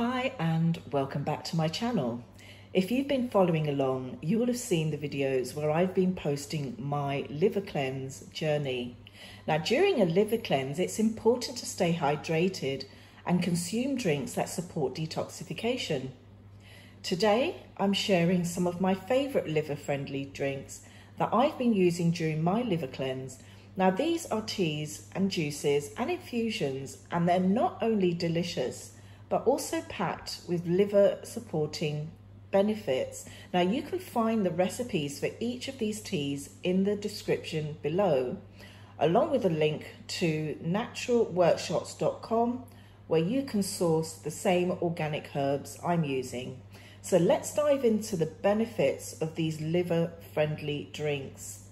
Hi and welcome back to my channel. If you've been following along, you will have seen the videos where I've been posting my liver cleanse journey. Now during a liver cleanse, it's important to stay hydrated and consume drinks that support detoxification. Today, I'm sharing some of my favourite liver-friendly drinks that I've been using during my liver cleanse. Now these are teas and juices and infusions and they're not only delicious, but also packed with liver supporting benefits. Now you can find the recipes for each of these teas in the description below, along with a link to naturalworkshops.com where you can source the same organic herbs I'm using. So let's dive into the benefits of these liver friendly drinks.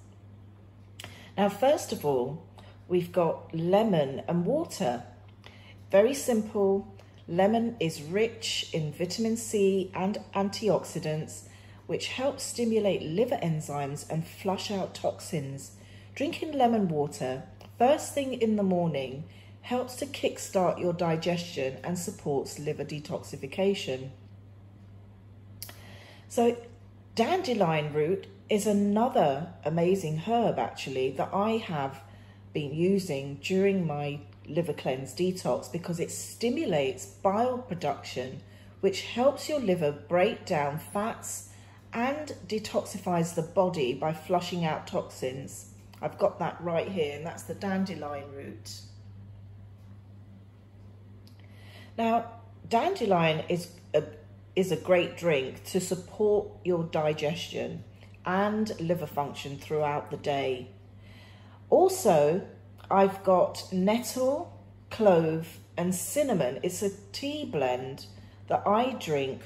Now, first of all, we've got lemon and water. Very simple, Lemon is rich in vitamin C and antioxidants, which help stimulate liver enzymes and flush out toxins. Drinking lemon water first thing in the morning helps to kickstart your digestion and supports liver detoxification. So, dandelion root is another amazing herb actually that I have been using during my liver cleanse detox because it stimulates bile production, which helps your liver break down fats and detoxifies the body by flushing out toxins. I've got that right here, and that's the dandelion root. Now, dandelion is a, is a great drink to support your digestion and liver function throughout the day. Also, I've got nettle, clove, and cinnamon. It's a tea blend that I drink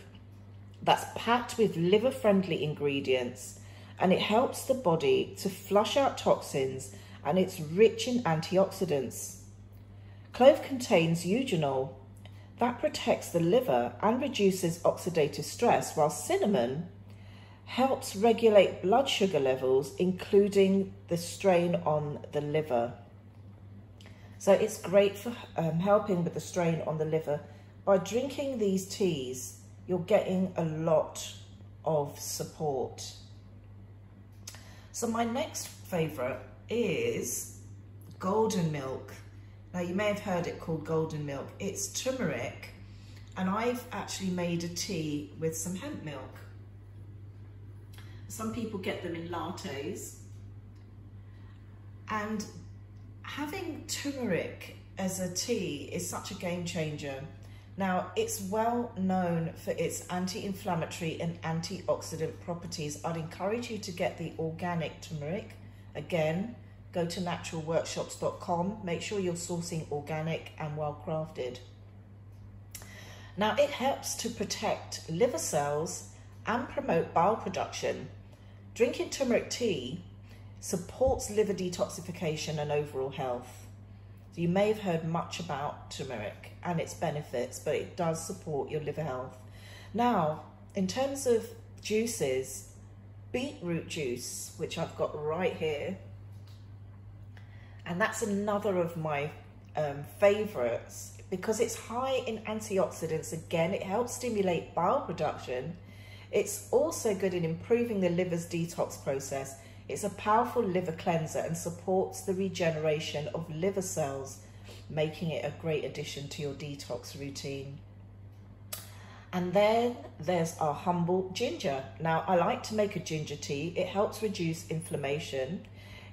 that's packed with liver friendly ingredients and it helps the body to flush out toxins and it's rich in antioxidants. Clove contains eugenol that protects the liver and reduces oxidative stress, while cinnamon helps regulate blood sugar levels, including the strain on the liver. So it's great for um, helping with the strain on the liver. By drinking these teas, you're getting a lot of support. So my next favourite is golden milk. Now you may have heard it called golden milk. It's turmeric and I've actually made a tea with some hemp milk. Some people get them in lattes and having turmeric as a tea is such a game changer. Now, it's well known for its anti-inflammatory and antioxidant properties. I'd encourage you to get the organic turmeric. Again, go to naturalworkshops.com. Make sure you're sourcing organic and well crafted. Now, it helps to protect liver cells and promote bile production. Drinking turmeric tea supports liver detoxification and overall health. So you may have heard much about turmeric and its benefits, but it does support your liver health. Now, in terms of juices, beetroot juice, which I've got right here, and that's another of my um, favorites because it's high in antioxidants. Again, it helps stimulate bile production. It's also good in improving the liver's detox process it's a powerful liver cleanser and supports the regeneration of liver cells, making it a great addition to your detox routine. And then there's our humble ginger. Now, I like to make a ginger tea. It helps reduce inflammation.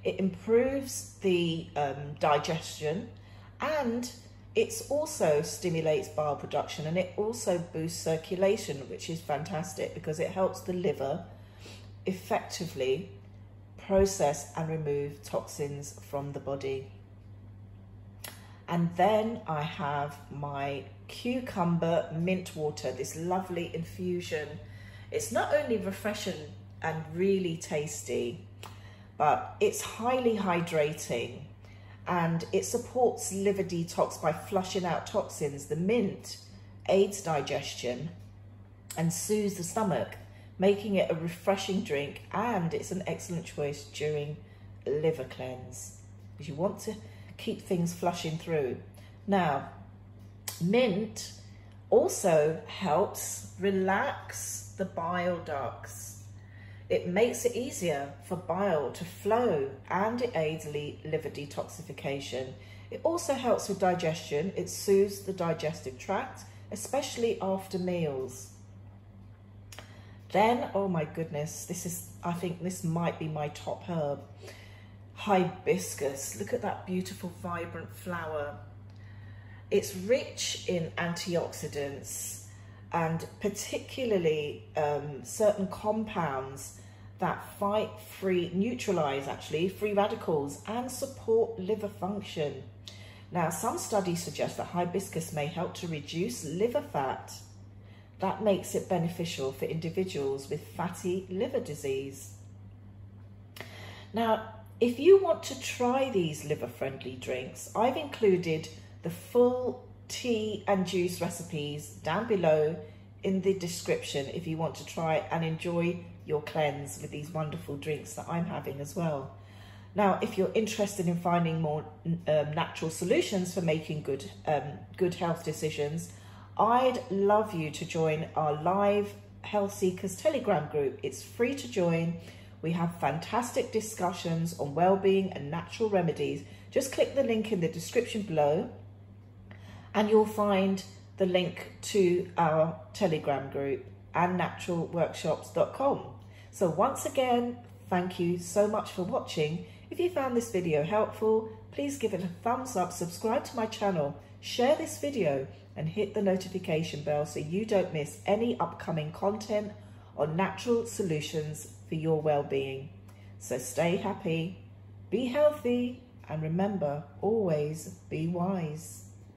It improves the um, digestion and it also stimulates bile production and it also boosts circulation, which is fantastic because it helps the liver effectively process and remove toxins from the body. And then I have my cucumber mint water, this lovely infusion. It's not only refreshing and really tasty, but it's highly hydrating and it supports liver detox by flushing out toxins. The mint aids digestion and soothes the stomach making it a refreshing drink and it's an excellent choice during liver cleanse because you want to keep things flushing through. Now, mint Also helps relax the bile ducts. It makes it easier for bile to flow and it aids liver detoxification. It also helps with digestion. It soothes the digestive tract, especially after meals. Then, oh my goodness, this is, I think this might be my top herb. Hibiscus. Look at that beautiful, vibrant flower. It's rich in antioxidants and particularly um, certain compounds that fight free, neutralize actually, free radicals and support liver function. Now, some studies suggest that hibiscus may help to reduce liver fat that makes it beneficial for individuals with fatty liver disease. Now, if you want to try these liver-friendly drinks, I've included the full tea and juice recipes down below in the description if you want to try and enjoy your cleanse with these wonderful drinks that I'm having as well. Now, if you're interested in finding more um, natural solutions for making good, um, good health decisions, I'd love you to join our live Health Seekers Telegram group. It's free to join. We have fantastic discussions on well-being and natural remedies. Just click the link in the description below and you'll find the link to our Telegram group and naturalworkshops.com. So once again, thank you so much for watching. If you found this video helpful, please give it a thumbs up, subscribe to my channel, share this video and hit the notification bell so you don't miss any upcoming content on natural solutions for your well-being. So stay happy, be healthy, and remember, always be wise.